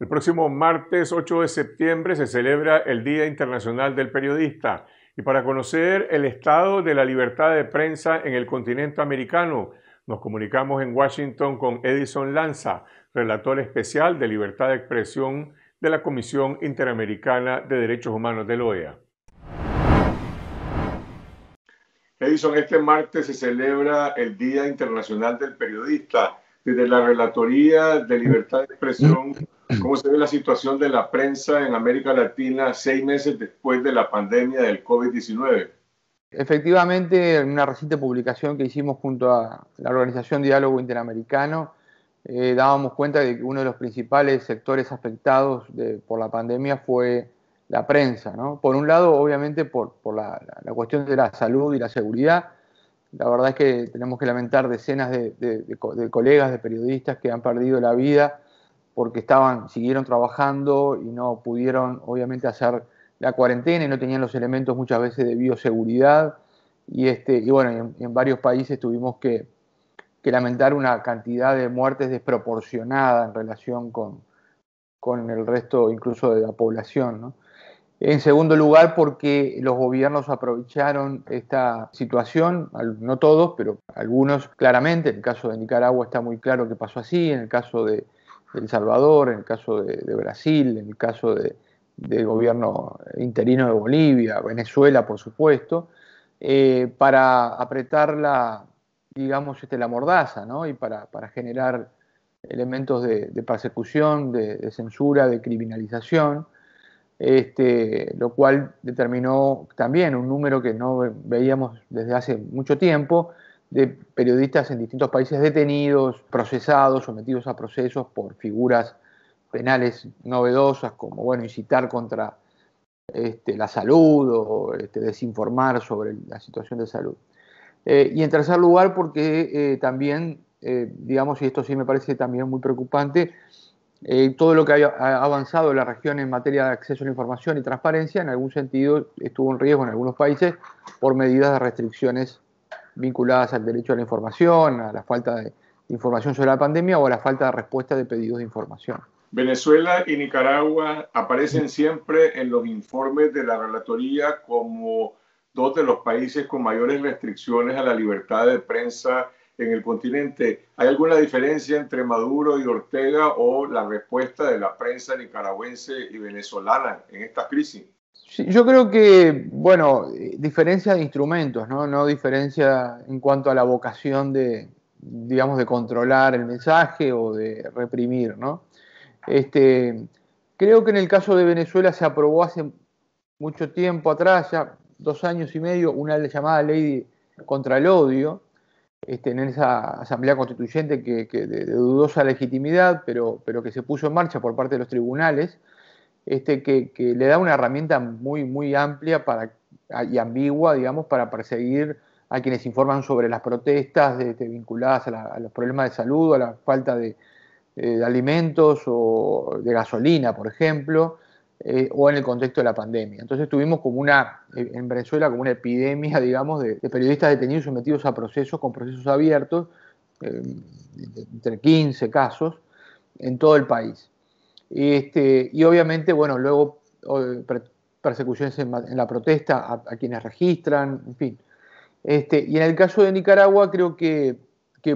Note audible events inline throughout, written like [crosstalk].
El próximo martes 8 de septiembre se celebra el Día Internacional del Periodista y para conocer el estado de la libertad de prensa en el continente americano, nos comunicamos en Washington con Edison Lanza, relator especial de libertad de expresión de la Comisión Interamericana de Derechos Humanos de la OEA. Edison, este martes se celebra el Día Internacional del Periodista. Desde la Relatoría de Libertad de Expresión, ¿cómo se ve la situación de la prensa en América Latina seis meses después de la pandemia del COVID-19? Efectivamente, en una reciente publicación que hicimos junto a la Organización Diálogo Interamericano, eh, dábamos cuenta de que uno de los principales sectores afectados por la pandemia fue la prensa. ¿no? Por un lado, obviamente, por, la, cuestión de la salud y la seguridad. La verdad es que tenemos que lamentar decenas de, colegas, de periodistas que han perdido la vida porque estaban, siguieron trabajando y no pudieron, obviamente, hacer la cuarentena y no tenían los elementos muchas veces de bioseguridad. Y, este, y bueno, en, varios países tuvimos que, que, lamentar una cantidad de muertes desproporcionada en relación con, con el resto incluso de la población. ¿no? En segundo lugar, porque los gobiernos aprovecharon esta situación, no todos, pero algunos claramente. En el caso de Nicaragua está muy claro que pasó así, en el caso de, El Salvador, en el caso de, Brasil, en el caso del gobierno interino de Bolivia, Venezuela, por supuesto, eh, para apretar la, digamos, este, la mordaza ¿no? y para, generar elementos de, persecución, de censura, de criminalización este, lo cual determinó también un número que no veíamos desde hace mucho tiempo de periodistas en distintos países detenidos, procesados, sometidos a procesos por figuras penales novedosas como bueno, incitar contra este, la salud o este, desinformar sobre la situación de salud. Eh, y en tercer lugar, porque eh, también, eh, digamos, y esto sí me parece también muy preocupante, todo lo que ha avanzado la región en materia de acceso a la información y transparencia, en algún sentido estuvo en riesgo en algunos países por medidas de restricciones vinculadas al derecho a la información, a la falta de información sobre la pandemia o a la falta de respuesta de pedidos de información. Venezuela y Nicaragua aparecen siempre en los informes de la relatoría como dos de los países con mayores restricciones a la libertad de prensa en el continente. ¿Hay alguna diferencia entre Maduro y Ortega o la respuesta de la prensa nicaragüense y venezolana en esta crisis? Yo creo que, bueno, diferencia de instrumentos, ¿no? No diferencia en cuanto a la vocación de, digamos, de controlar el mensaje o de reprimir, ¿no? Este, creo que en el caso de Venezuela se aprobó hace mucho tiempo atrás, ya dos años y medio, una llamada ley contra el odio, este, en esa asamblea constituyente que, de, dudosa legitimidad, pero, pero que se puso en marcha por parte de los tribunales, este, que, le da una herramienta muy, muy amplia y ambigua, digamos, para perseguir a quienes informan sobre las protestas este, vinculadas a, los problemas de salud, a la falta de alimentos o de gasolina, por ejemplo, eh, o en el contexto de la pandemia. Entonces tuvimos como una, eh, en Venezuela, como una epidemia, digamos, de, periodistas detenidos sometidos a procesos con procesos abiertos, eh, entre 15 casos, en todo el país. Este, y obviamente, bueno, luego persecuciones en, la protesta a, quienes registran, en fin. Este, y en el caso de Nicaragua creo que,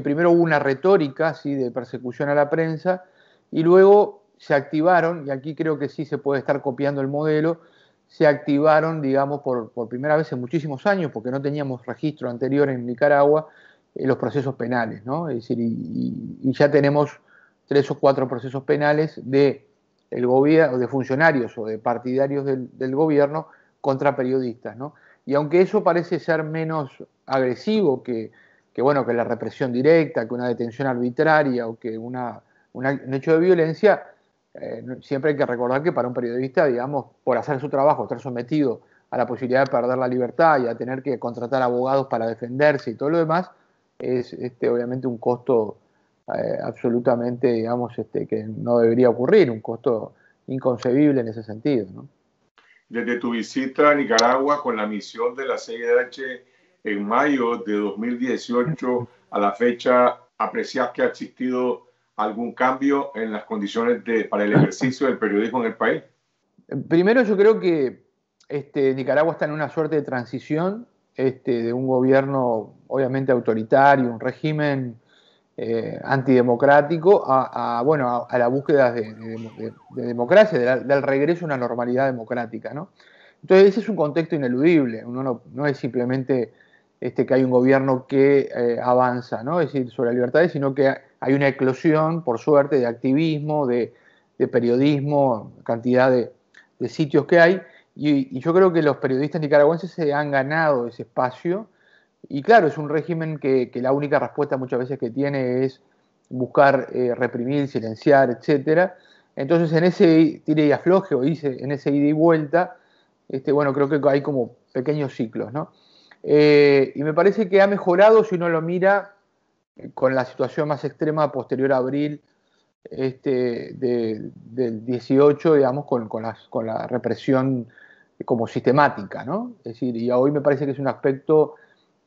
primero hubo una retórica ¿sí? de persecución a la prensa y luego se activaron, y aquí creo que sí se puede estar copiando el modelo, se activaron, digamos, por, primera vez en muchísimos años, porque no teníamos registro anterior en Nicaragua, eh, los procesos penales, ¿no? Es decir, y, ya tenemos tres o cuatro procesos penales de, el gobierno, de funcionarios o de partidarios del, gobierno contra periodistas, ¿no? Y aunque eso parece ser menos agresivo que, bueno, que la represión directa, que una detención arbitraria o que una, un hecho de violencia, eh, siempre hay que recordar que para un periodista, digamos, por hacer su trabajo, estar sometido a la posibilidad de perder la libertad y a tener que contratar abogados para defenderse y todo lo demás, es este, obviamente un costo eh, absolutamente, digamos, este, que no debería ocurrir, un costo inconcebible en ese sentido. Desde tu visita a Nicaragua con la misión de la CIDH en mayo de 2018 a la fecha, ¿aprecias que ha existido algún cambio en las condiciones de, para el ejercicio del periodismo en el país? Primero yo creo que este, Nicaragua está en una suerte de transición este, de un gobierno obviamente autoritario, un régimen eh, antidemocrático, a, bueno, a, la búsqueda de, democracia, del regreso a una normalidad democrática. ¿no? Entonces ese es un contexto ineludible, Uno no, es simplemente este, que hay un gobierno que eh, avanza, ¿no? es decir, sobre libertades, sino que hay una eclosión, por suerte, de activismo, de, periodismo, cantidad de, sitios que hay, y, yo creo que los periodistas nicaragüenses se han ganado ese espacio, y claro, es un régimen que, la única respuesta muchas veces que tiene es buscar eh, reprimir, silenciar, etc. Entonces, en ese tire y afloje, o en ese ida y vuelta, este, bueno, creo que hay como pequeños ciclos, ¿no? Eh, y me parece que ha mejorado si uno lo mira eh, con la situación más extrema posterior a abril este, del 18, digamos, con, la represión como sistemática, ¿no? Es decir, y hoy me parece que es un aspecto,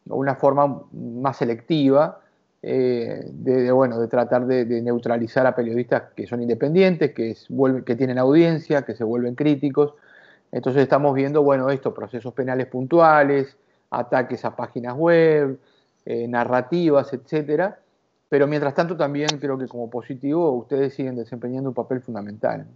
una forma más selectiva eh, de, bueno, de tratar de, neutralizar a periodistas que son independientes, que, que tienen audiencia, que se vuelven críticos. Entonces estamos viendo, bueno, estos procesos penales puntuales, ataques a páginas web, eh, narrativas, etcétera. Pero mientras tanto también creo que como positivo ustedes siguen desempeñando un papel fundamental.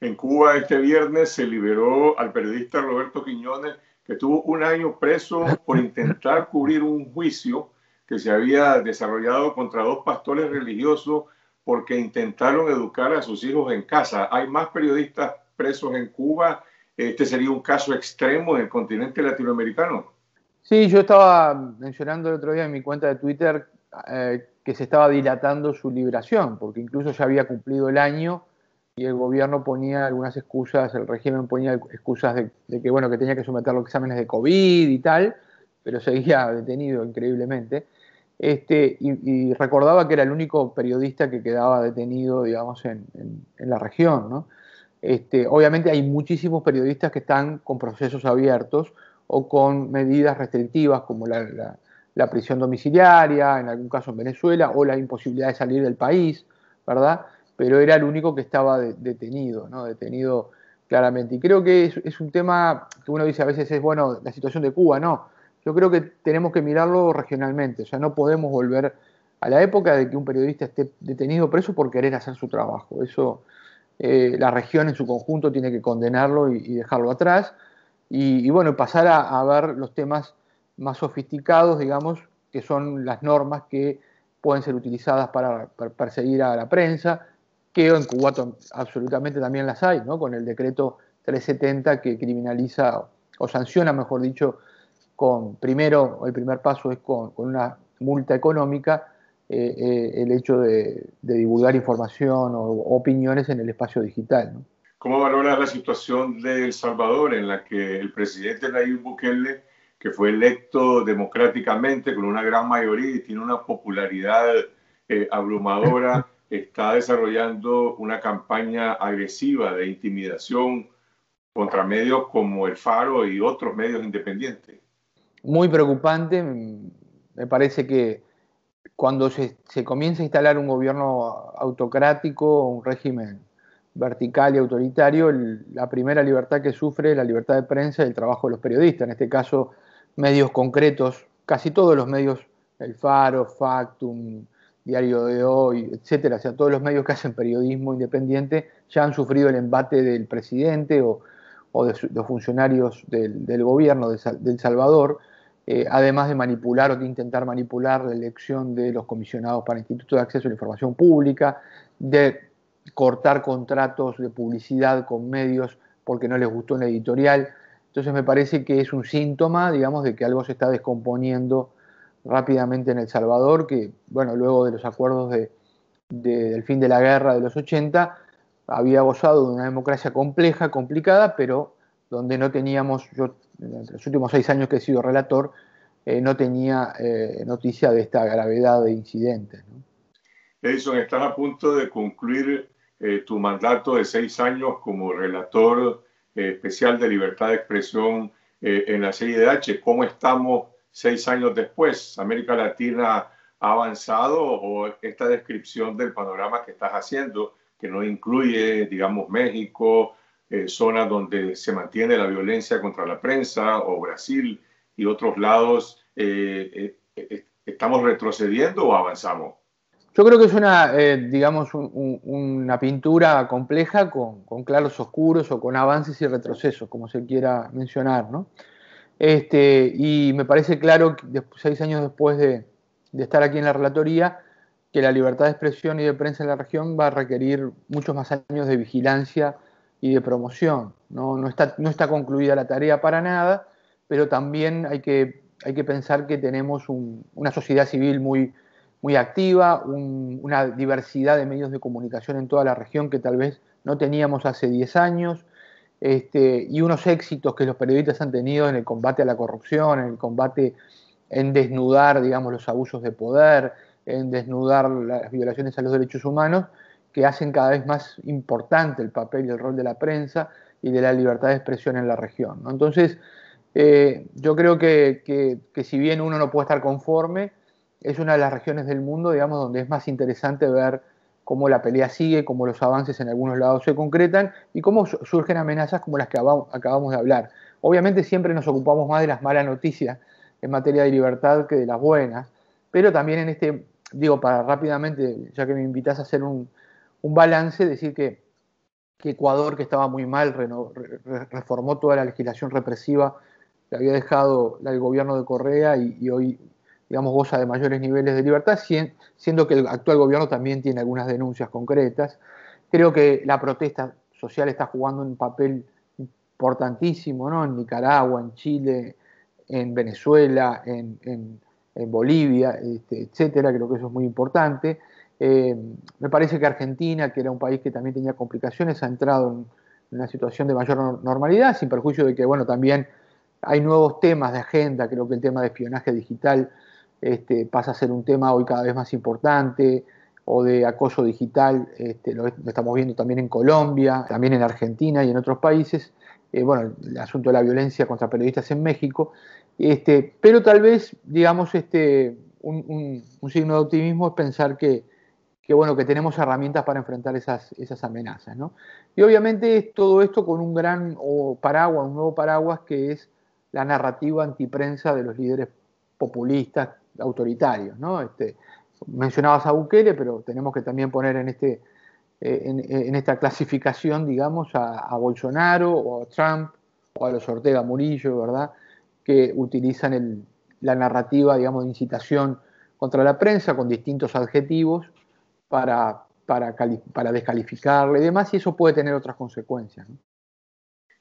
En Cuba este viernes se liberó al periodista Roberto Quiñones, estuvo un año preso por intentar cubrir un juicio que se había desarrollado contra dos pastores religiosos porque intentaron educar a sus hijos en casa. Hay más periodistas presos en Cuba. Este sería un caso extremo en el continente latinoamericano. Sí, yo estaba mencionando el otro día en mi cuenta de Twitter eh, que se estaba dilatando su liberación, porque incluso ya había cumplido el año y el gobierno ponía algunas excusas, el régimen ponía excusas de, que bueno que tenía que someter los exámenes de COVID y tal, pero seguía detenido increíblemente. Este, y, recordaba que era el único periodista que quedaba detenido, digamos, en, la región. ¿no? Este, obviamente hay muchísimos periodistas que están con procesos abiertos, o con medidas restrictivas como la, prisión domiciliaria, en algún caso en Venezuela, o la imposibilidad de salir del país, ¿verdad? Pero era el único que estaba detenido, ¿no? Detenido claramente. Y creo que es, un tema que uno dice a veces es, bueno, la situación de Cuba, no. Yo creo que tenemos que mirarlo regionalmente, o sea, no podemos volver a la época de que un periodista esté detenido preso por querer hacer su trabajo. Eso eh, la región en su conjunto tiene que condenarlo y dejarlo atrás y, bueno, pasar a, ver los temas más sofisticados, digamos, que son las normas que pueden ser utilizadas para, perseguir a la prensa, que en Cuba absolutamente también las hay, ¿no? con el decreto 370 que criminaliza o sanciona, mejor dicho, con primero, el primer paso es con, una multa económica, eh, eh, el hecho de, divulgar información o, opiniones en el espacio digital. ¿no? ¿Cómo valoras la situación de El Salvador en la que el presidente Nayib Bukele, que fue electo democráticamente con una gran mayoría y tiene una popularidad eh, abrumadora, [laughs] está desarrollando una campaña agresiva de intimidación contra medios como El Faro y otros medios independientes? Muy preocupante. Me parece que cuando se, comienza a instalar un gobierno autocrático, un régimen vertical y autoritario, la primera libertad que sufre es la libertad de prensa y el trabajo de los periodistas, en este caso medios concretos, casi todos los medios, El Faro, Factum, Diario de Hoy, etcétera, o sea, todos los medios que hacen periodismo independiente ya han sufrido el embate del presidente o, de, los funcionarios del, gobierno de, El Salvador, eh, además de manipular o de intentar manipular la elección de los comisionados para el Instituto de Acceso a la Información Pública, de cortar contratos de publicidad con medios porque no les gustó una editorial. Entonces me parece que es un síntoma, digamos, de que algo se está descomponiendo rápidamente en El Salvador, que, bueno, luego de los acuerdos de, del fin de la guerra de los 80, había gozado de una democracia compleja, complicada, pero donde no teníamos, yo en los últimos seis años que he sido relator, eh, no tenía eh, noticia de esta gravedad de incidentes. Edison, estás a punto de concluir eh, tu mandato de seis años como relator especial de libertad de expresión en la CIDH. ¿Cómo estamos seis años después? América Latina ha avanzado o esta descripción del panorama que estás haciendo, que no incluye, digamos, México, eh, zonas donde se mantiene la violencia contra la prensa o Brasil y otros lados, eh, eh, ¿estamos retrocediendo o avanzamos? Yo creo que es una, digamos, una pintura compleja con, con, claros oscuros o con avances y retrocesos, como se quiera mencionar, ¿no? Este, y me parece claro, seis años después de, de estar aquí en la relatoría, que la libertad de expresión y de prensa en la región va a requerir muchos más años de vigilancia y de promoción. No, no, está, no está concluida la tarea para nada, pero también hay que, hay que pensar que tenemos una sociedad civil muy, muy activa, una diversidad de medios de comunicación en toda la región que tal vez no teníamos hace 10 años, este, y unos éxitos que los periodistas han tenido en el combate a la corrupción, en el combate en desnudar, digamos, los abusos de poder, en desnudar las violaciones a los derechos humanos, que hacen cada vez más importante el papel y el rol de la prensa y de la libertad de expresión en la región. Entonces, eh, yo creo que, si bien uno no puede estar conforme, es una de las regiones del mundo, digamos, donde es más interesante ver cómo la pelea sigue, cómo los avances en algunos lados se concretan y cómo surgen amenazas como las que acabamos de hablar. Obviamente siempre nos ocupamos más de las malas noticias en materia de libertad que de las buenas, pero también en este, digo, para rápidamente, ya que me invitas a hacer un, balance, decir que, Ecuador, que estaba muy mal, reformó toda la legislación represiva que había dejado el gobierno de Correa y, hoy, digamos, goza de mayores niveles de libertad, siendo que el actual gobierno también tiene algunas denuncias concretas. Creo que la protesta social está jugando un papel importantísimo, ¿no? En Nicaragua, en Chile, en Venezuela, en, Bolivia, este, etcétera. Creo que eso es muy importante. Eh, me parece que Argentina, que era un país que también tenía complicaciones, ha entrado en una situación de mayor normalidad, sin perjuicio de que, bueno, también hay nuevos temas de agenda, creo que el tema de espionaje digital este, pasa a ser un tema hoy cada vez más importante, o de acoso digital, este, lo, estamos viendo también en Colombia, también en Argentina y en otros países, eh, bueno, el asunto de la violencia contra periodistas en México, este, pero tal vez, digamos, este, un signo de optimismo es pensar que que bueno, que tenemos herramientas para enfrentar esas, esas amenazas. ¿no? Y obviamente todo esto con un gran paraguas, un nuevo paraguas que es la narrativa antiprensa de los líderes populistas, autoritarios. ¿no? Este, mencionabas a Bukele, pero tenemos que también poner en, este, eh, en, esta clasificación, digamos, a, Bolsonaro o a Trump o a los Ortega Murillo, ¿verdad? Que utilizan la narrativa, digamos, de incitación contra la prensa con distintos adjetivos para, para descalificarle y demás, y eso puede tener otras consecuencias.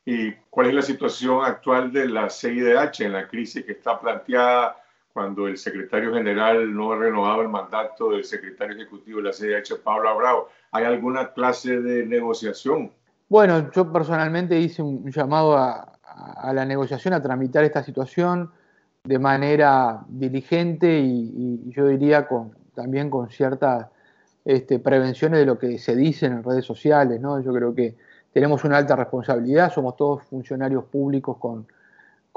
¿Y cuál es la situación actual de la CIDH en la crisis que está planteada cuando el secretario general no ha renovado el mandato del secretario ejecutivo de la CIDH, Pablo Abrao? ¿Hay alguna clase de negociación? Bueno, yo personalmente hice un llamado a, la negociación, a tramitar esta situación de manera diligente y, yo diría también con cierta este, prevenciones de lo que se dice en redes sociales, ¿no? Yo creo que tenemos una alta responsabilidad, somos todos funcionarios públicos con,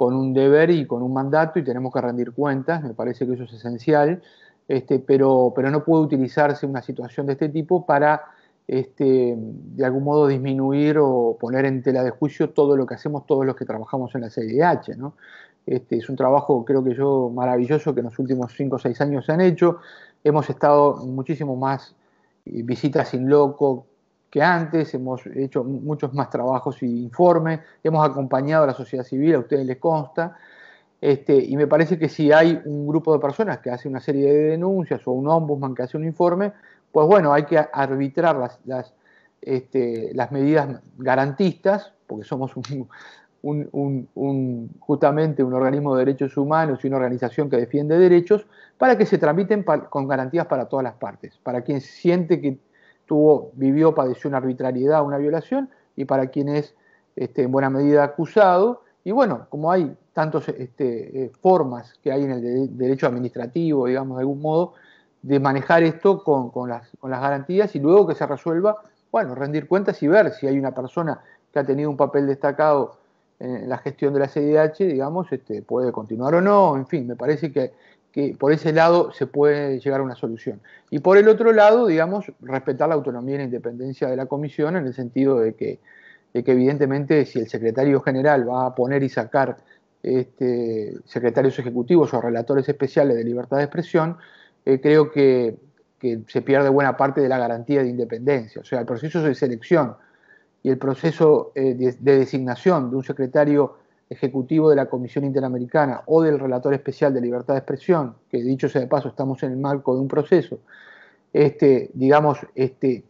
con un deber y con un mandato y tenemos que rendir cuentas, me parece que eso es esencial, este, pero, pero no puede utilizarse una situación de este tipo para este, de algún modo disminuir o poner en tela de juicio todo lo que hacemos todos los que trabajamos en la CIDH. ¿no? Este, es un trabajo, creo que yo, maravilloso que en los últimos 5 o 6 años se han hecho. Hemos estado muchísimo más eh, visitas sin loco que antes, hemos hecho muchos más trabajos y informes, hemos acompañado a la sociedad civil, a ustedes les consta, este, y me parece que si hay un grupo de personas que hace una serie de denuncias o un ombudsman que hace un informe, pues bueno, hay que arbitrar las, las, este, las medidas garantistas, porque somos un, un, justamente un organismo de derechos humanos y una organización que defiende derechos, para que se tramiten con garantías para todas las partes, para quien siente que tuvo, vivió, padeció una arbitrariedad, una violación, y para quien es este, en buena medida acusado. Y bueno, como hay tantas este, eh, formas que hay en el derecho administrativo, digamos, de algún modo, de manejar esto con, con, las, con las garantías y luego que se resuelva, bueno, rendir cuentas y ver si hay una persona que ha tenido un papel destacado en la gestión de la CIDH, digamos, este, puede continuar o no, en fin, me parece que, que por ese lado se puede llegar a una solución. Y por el otro lado, digamos, respetar la autonomía y la independencia de la comisión en el sentido de que, evidentemente si el secretario general va a poner y sacar este, secretarios ejecutivos o relatores especiales de libertad de expresión, eh, creo que, se pierde buena parte de la garantía de independencia. O sea, el proceso de selección y el proceso eh, de, de designación de un secretario ejecutivo de la Comisión Interamericana o del relator especial de libertad de expresión, que dicho sea de paso, estamos en el marco de un proceso, este, digamos, este,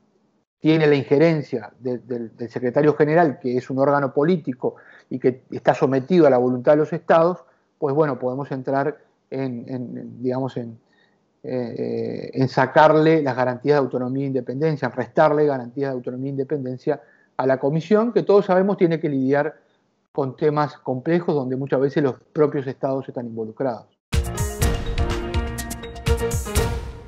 tiene la injerencia del secretario general, que es un órgano político y que está sometido a la voluntad de los estados, pues bueno, podemos entrar en, digamos, en, eh, en sacarle las garantías de autonomía e independencia, en restarle garantías de autonomía e independencia a la comisión, que todos sabemos tiene que lidiar con temas complejos donde muchas veces los propios estados están involucrados.